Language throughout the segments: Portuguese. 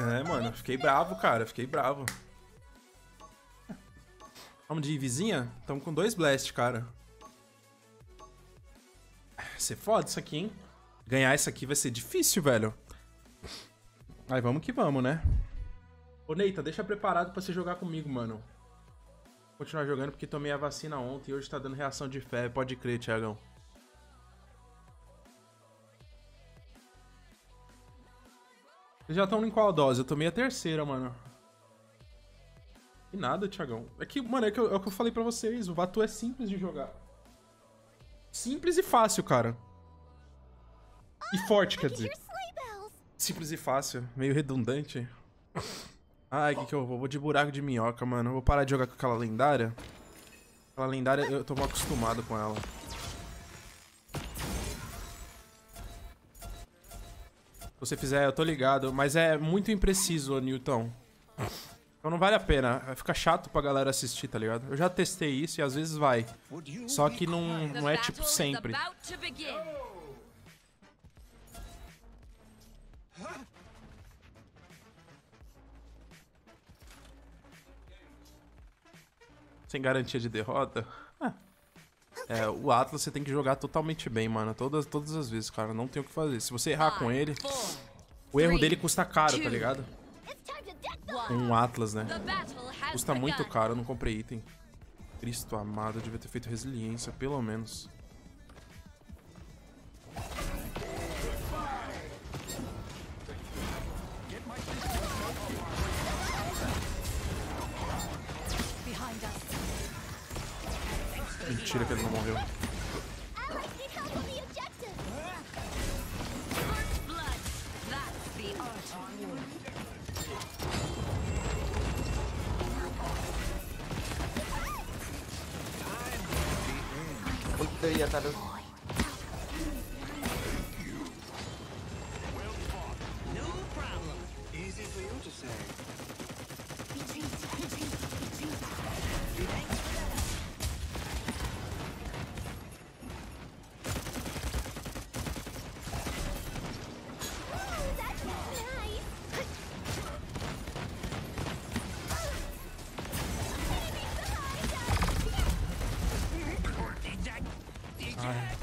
É, mano, fiquei bravo, cara, fiquei bravo. Vamos de vizinha? Tamo com dois blast, cara. Vai ser foda isso aqui, hein? Ganhar isso aqui vai ser difícil, velho. Aí vamos que vamos, né? Ô, Neita, deixa preparado pra você jogar comigo, mano. Vou continuar jogando porque tomei a vacina ontem e hoje tá dando reação de fé. Pode crer, Thiagão. Vocês já estão em qual dose? Eu tomei a terceira, mano. E nada, Thiagão. É que, mano, é, que eu, é o que eu falei pra vocês. O Vatu é simples de jogar. Simples e fácil, cara. E forte, quer dizer. Simples e fácil. Meio redundante. Ai, que que eu vou? Vou de buraco de minhoca, mano. Vou parar de jogar com aquela lendária. Aquela lendária, eu tô mal acostumado com ela. Você fizer, eu tô ligado. Mas é muito impreciso, Newton. Então não vale a pena. Vai ficar chato pra galera assistir, tá ligado? Eu já testei isso e às vezes vai. Só que não, não é tipo sempre. Sem garantia de derrota? É, o Atlas você tem que jogar totalmente bem, mano. Todas, todas as vezes, cara. Não tem o que fazer. Se você errar com ele, o erro dele custa caro, tá ligado? Um Atlas, né? Custa muito caro, eu não comprei item. Cristo amado, eu devia ter feito resiliência, pelo menos. Mentira que ele não morreu.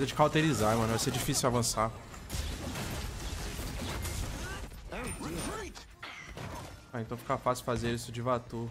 Precisa de cauterizar, mano. Vai ser difícil avançar. Ah, então fica fácil fazer isso de Vatu.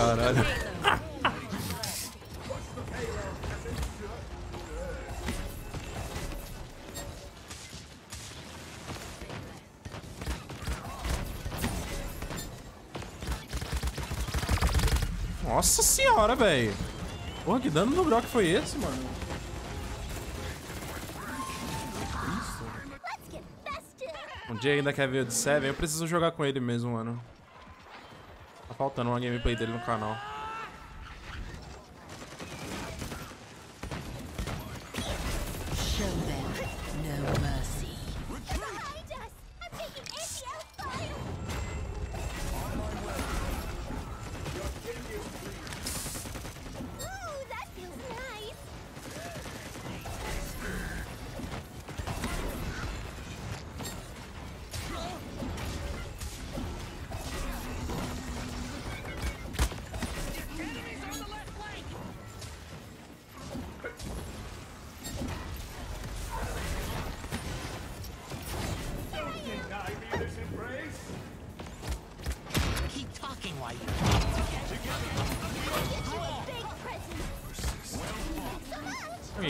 Caralho. Nossa senhora, velho. Porra, que dano no Brock foi esse, mano? Festive. Um dia ainda quer ver o de Seven, eu preciso jogar com ele mesmo, mano. Faltando uma gameplay dele no canal.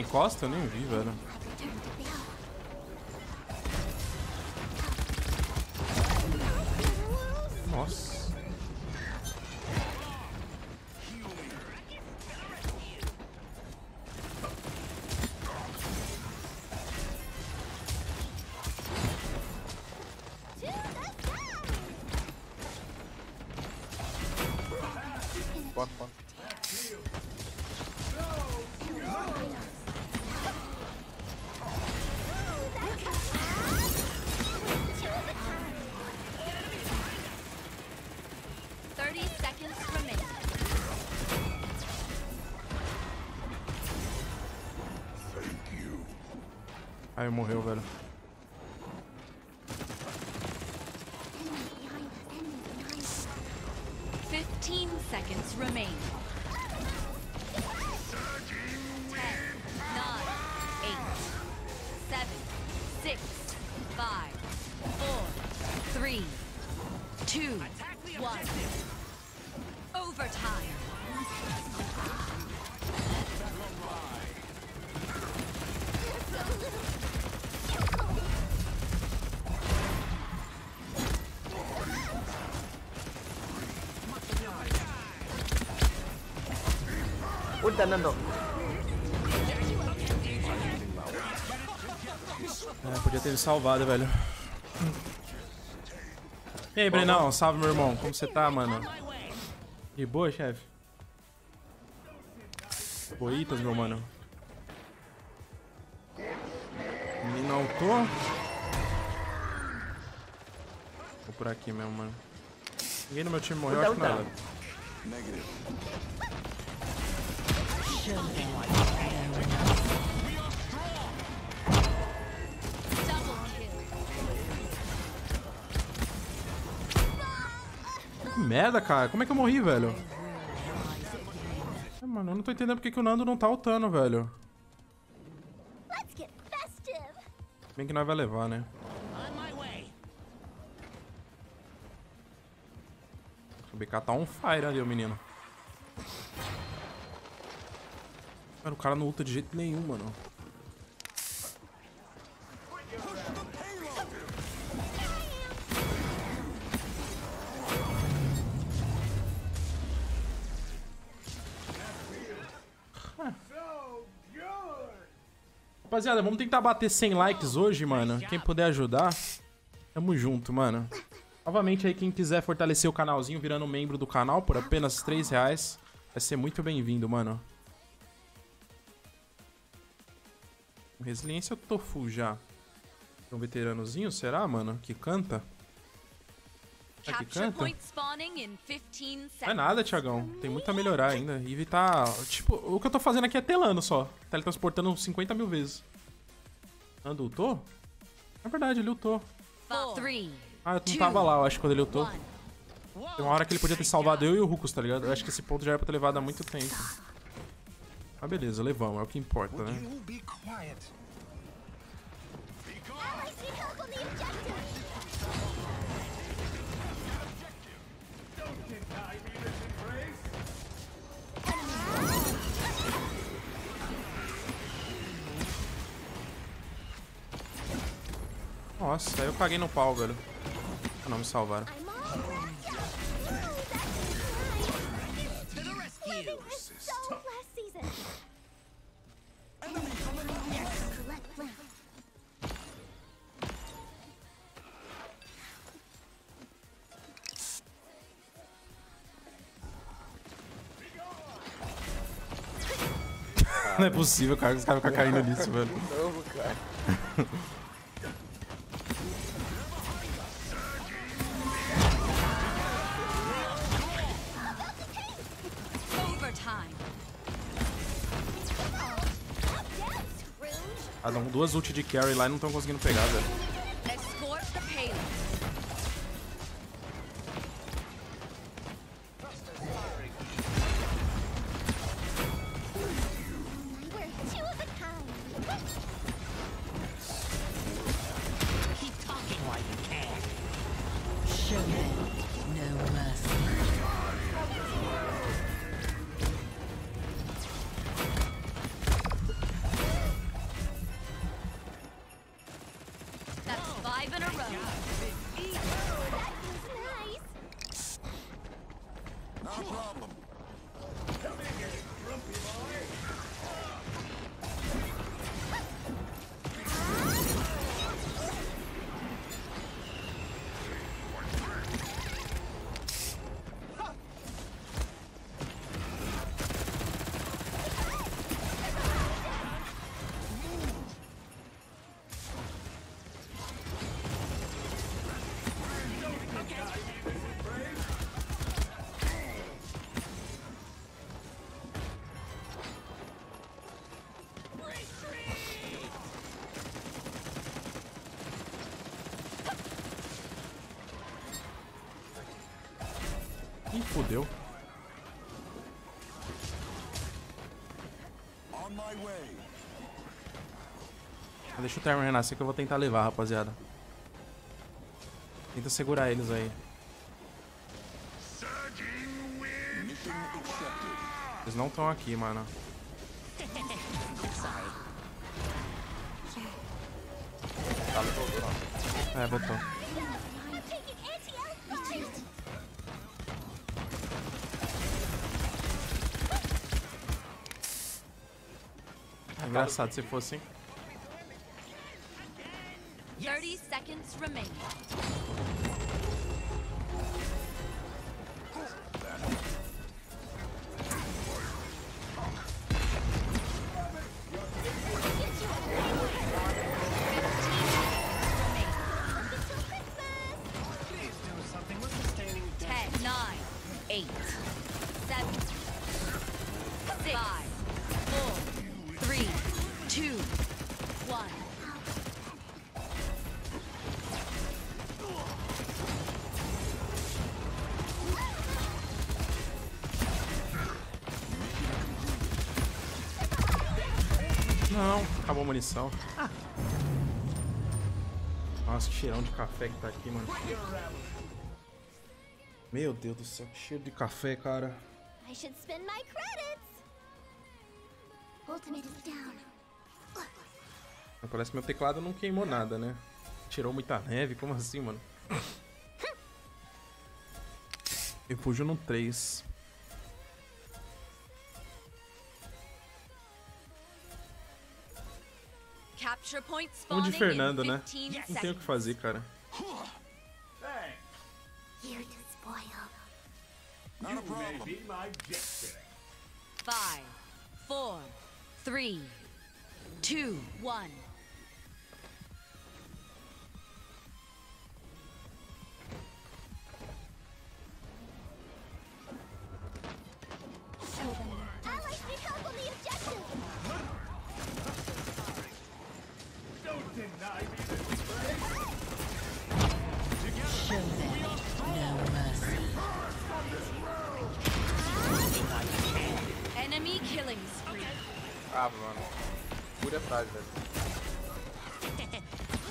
Encosta? Eu nem vi, velho. Aí morreu, velho. Fifteen seconds remain. Ten, nine, eight, seven, six, five, four, three, two, one. Overtime. Ui, tá Nando. É, podia ter me salvado, velho. E aí, Brenão, salve, meu irmão. Como você tá, mano? De boa, chefe? Boitas, meu mano. Menino autor. Vou por aqui mesmo, mano. Ninguém no meu time morreu, acho que nada. Show Que merda, cara. Como é que eu morri, velho? É, mano, eu não tô entendendo porque que o Nando não tá ultando, velho. Bem que nós vai levar, né? O BK tá on fire ali, o menino. Mano, o cara não luta de jeito nenhum, mano. Rapaziada, vamos tentar bater 100 likes hoje, mano. Quem puder ajudar, tamo junto, mano. Novamente aí, quem quiser fortalecer o canalzinho virando membro do canal por apenas 3 reais, vai ser muito bem-vindo, mano. Resiliência full já. Tem um veteranozinho, será, mano? Que canta? Será que canta? point spawning in 15 seconds. Não é nada, Thiagão. Tem muito a melhorar ainda. Eve tá. Tipo, o que eu tô fazendo aqui é telando só. Teletransportando 50 mil vezes. Ando, ultou? É verdade, ele three, Ah, eu não tava lá, eu acho, quando ele one. Tem uma hora que ele podia ter salvado eu e o Rukus, tá ligado? Eu acho que esse ponto já era pra ter levado há muito tempo. Ah, beleza, levamos, é o que importa, né? Nossa, eu caguei no pau, velho. Ah, não, me salvaram. Não é possível, cara, que os caras ficam caindo nisso, velho. Novo, cara. Ah, dão duas ult de carry lá e não estão conseguindo pegar, velho. Ih, fodeu. On my way. Deixa o Termo renascer que eu vou tentar levar, rapaziada. Tenta segurar eles aí. Eles não estão aqui, mano. É, botou. É engraçado se fosse, hein? 30 seconds remaining. Não, acabou a munição. Nossa, que cheirão de café que tá aqui, mano. Meu Deus do céu, que cheiro de café, cara. I should spend my credits. Ultimate is down. Parece que meu teclado não queimou nada, né? Tirou muita neve, como assim, mano? Refúgio no 3. Vamos de Fernando, né? 15 Não tem o que fazer, cara. Five, four, three, two, one. Ah, mano. Por atrás, velho.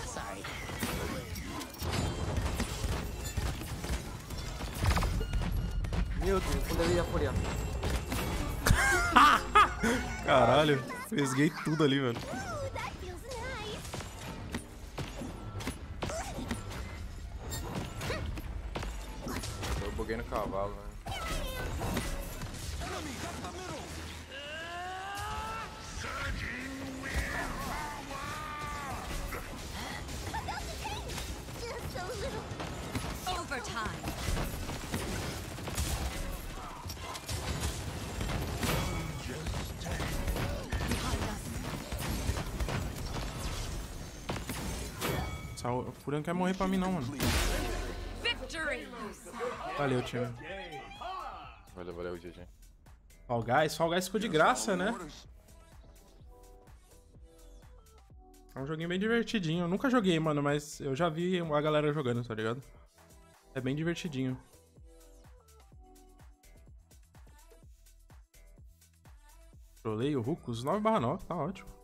Sorry. Meu Deus, quando eu ia furiar. Caralho, pesguei tudo ali, velho. Ooh, that feels nice. Eu buguei no cavalo, velho. O Fúria não quer morrer pra mim, não, mano. Victory. Valeu, time. Valeu, valeu, GG. Fall Guys, Fall Guys ficou de graça, né? É um joguinho bem divertidinho. Eu nunca joguei, mano, mas eu já vi a galera jogando, tá ligado? É bem divertidinho. Trolei o Rucos 9/9, tá ótimo.